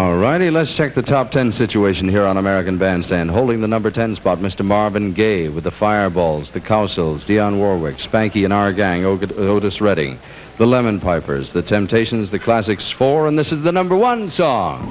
All righty, let's check the top 10 situation here on American Bandstand. Holding the number 10 spot, Mr. Marvin Gaye with the Fireballs, the Cowsills, Dionne Warwick, Spanky and our gang, Otis Redding, the Lemon Pipers, the Temptations, the Classics 4, and this is the number one song.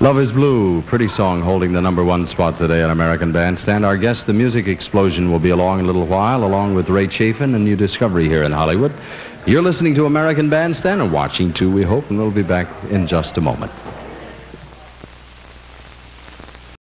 Love is Blue, pretty song holding the number one spot today on American Bandstand. Our guest, the Music Explosion, will be along in a little while, along with Ray Chafin and New Discovery here in Hollywood. You're listening to American Bandstand and watching too, we hope, and we'll be back in just a moment.